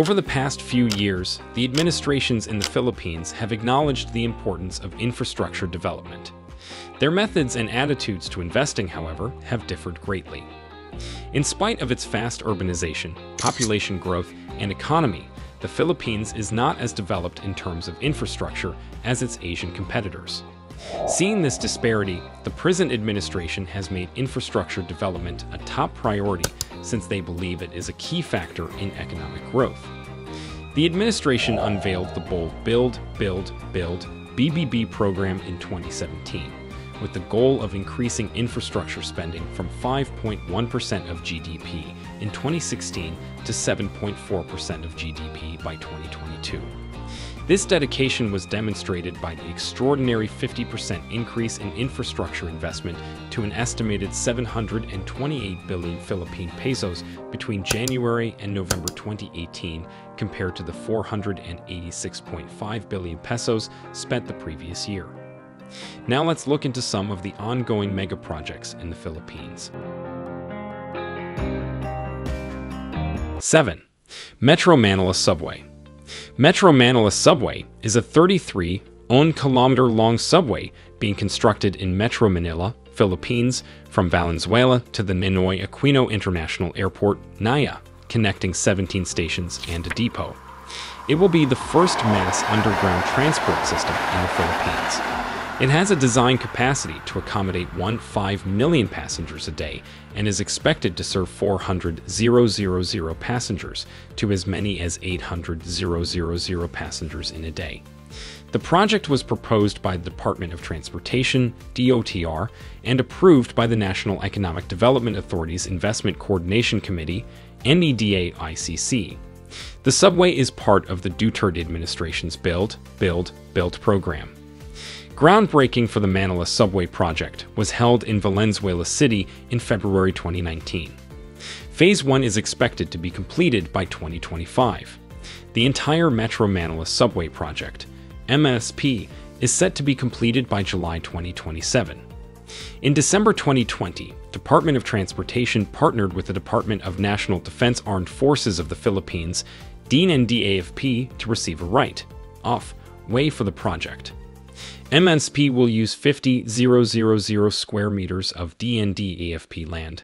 Over the past few years, the administrations in the Philippines have acknowledged the importance of infrastructure development. Their methods and attitudes to investing, however, have differed greatly. In spite of its fast urbanization, population growth, and economy, the Philippines is not as developed in terms of infrastructure as its Asian competitors. Seeing this disparity, the prison administration has made infrastructure development a top priority since they believe it is a key factor in economic growth. The administration unveiled the bold Build, Build, Build BBB program in 2017, with the goal of increasing infrastructure spending from 5.1% of GDP in 2016 to 7.4% of GDP by 2022. This dedication was demonstrated by the extraordinary 50% increase in infrastructure investment to an estimated 728 billion Philippine pesos between January and November 2018 compared to the 486.5 billion pesos spent the previous year. Now let's look into some of the ongoing mega projects in the Philippines. 7. Metro Manila Subway Metro Manila Subway is a 33 1 kilometer long subway being constructed in Metro Manila, Philippines, from Valenzuela to the Ninoy Aquino International Airport, NAIA, connecting 17 stations and a depot. It will be the first mass underground transport system in the Philippines. It has a design capacity to accommodate 1.5 million passengers a day and is expected to serve 400,000 passengers to as many as 800,000 passengers in a day. The project was proposed by the Department of Transportation, DOTR, and approved by the National Economic Development Authority's Investment Coordination Committee, NEDA ICC. The subway is part of the Duterte administration's Build, Build, Build program. Groundbreaking for the Manila subway project was held in Valenzuela City in February 2019. Phase 1 is expected to be completed by 2025. The entire Metro Manila subway project, MSP, is set to be completed by July 2027. In December 2020, Department of Transportation partnered with the Department of National Defense Armed Forces of the Philippines, DND-AFP, to receive a right, off, way for the project. MSP will use 50,000 square meters of DND AFP land.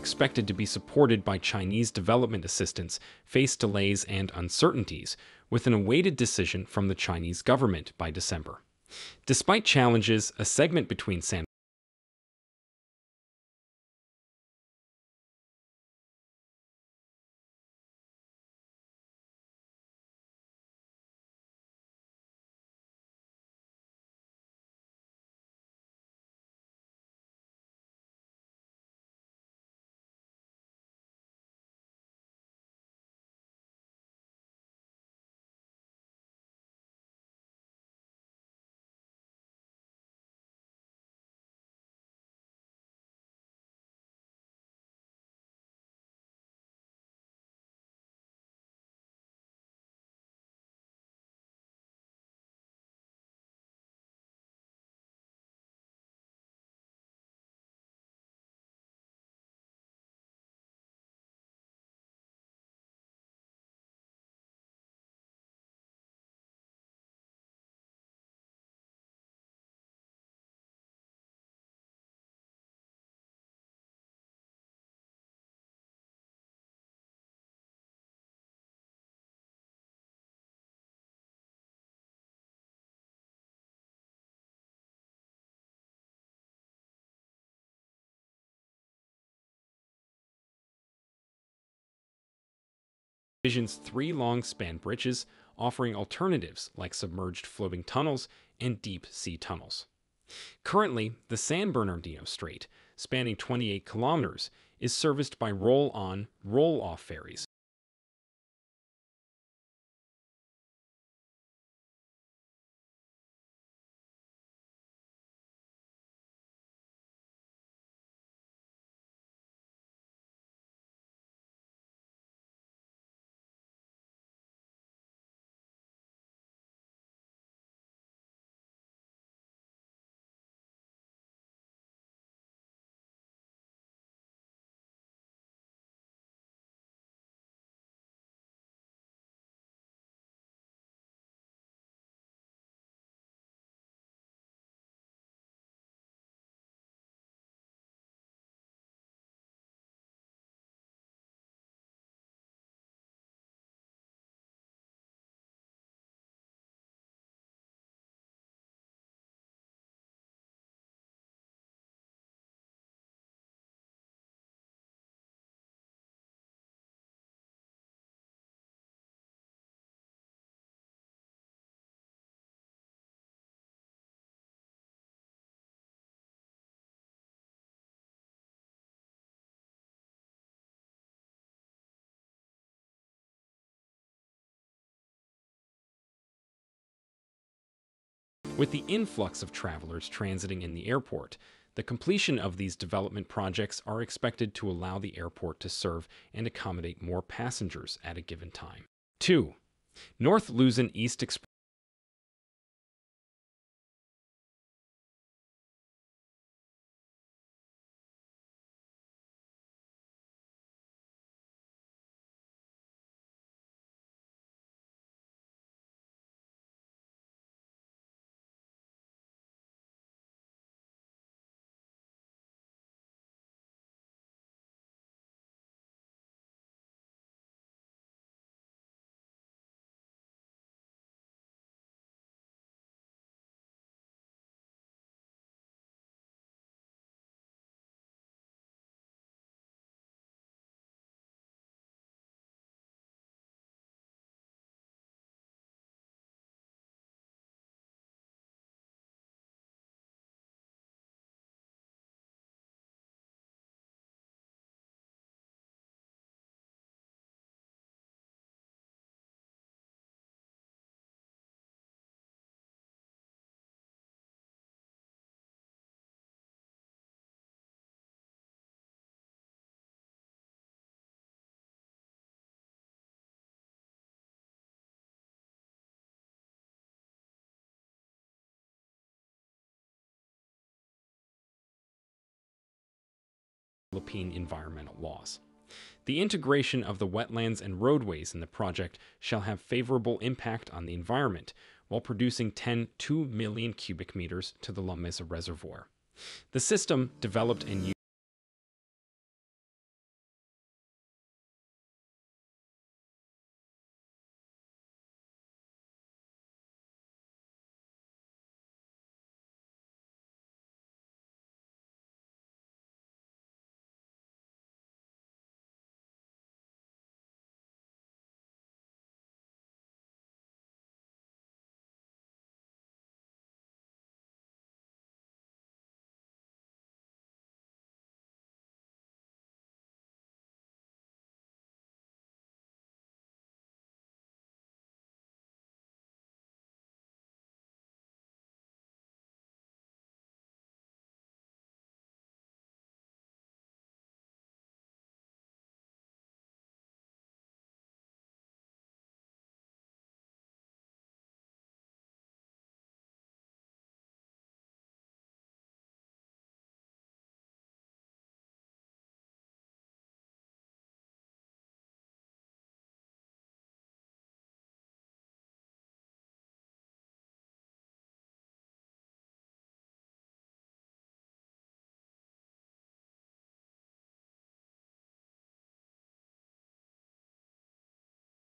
Expected to be supported by Chinese development assistance face delays and uncertainties, with an awaited decision from the Chinese government by December. Despite challenges, a segment between San Vision's three long span bridges, offering alternatives like submerged floating tunnels and deep sea tunnels. Currently, the San Bernardino Strait, spanning 28 kilometers, is serviced by roll on, roll off ferries. With the influx of travelers transiting in the airport, the completion of these development projects are expected to allow the airport to serve and accommodate more passengers at a given time. 2. North Luzon East Express Philippine environmental laws. The integration of the wetlands and roadways in the project shall have favorable impact on the environment while producing 10 2 million cubic meters to the La Mesa Reservoir. The system, developed and used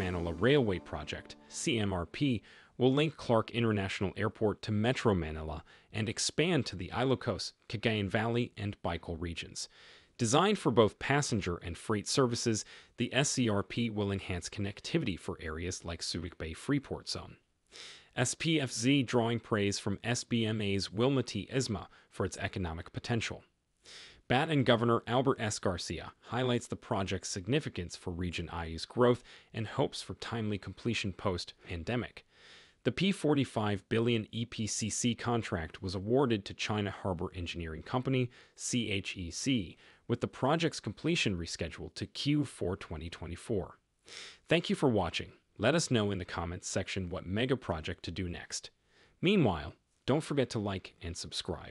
Manila Railway Project, CMRP, will link Clark International Airport to Metro Manila and expand to the Ilocos, Cagayan Valley, and Bicol regions. Designed for both passenger and freight services, the SCRP will enhance connectivity for areas like Subic Bay Freeport Zone. SBFZ drawing praise from SBMA's Wilma T. Eisma for its economic potential. Bataan Governor Albert S. Garcia highlights the project's significance for Region IU's growth and hopes for timely completion post pandemic. The P45 billion EPCC contract was awarded to China Harbor Engineering Company, CHEC, with the project's completion rescheduled to Q4 2024. Thank you for watching. Let us know in the comments section what mega project to do next. Meanwhile, don't forget to like and subscribe.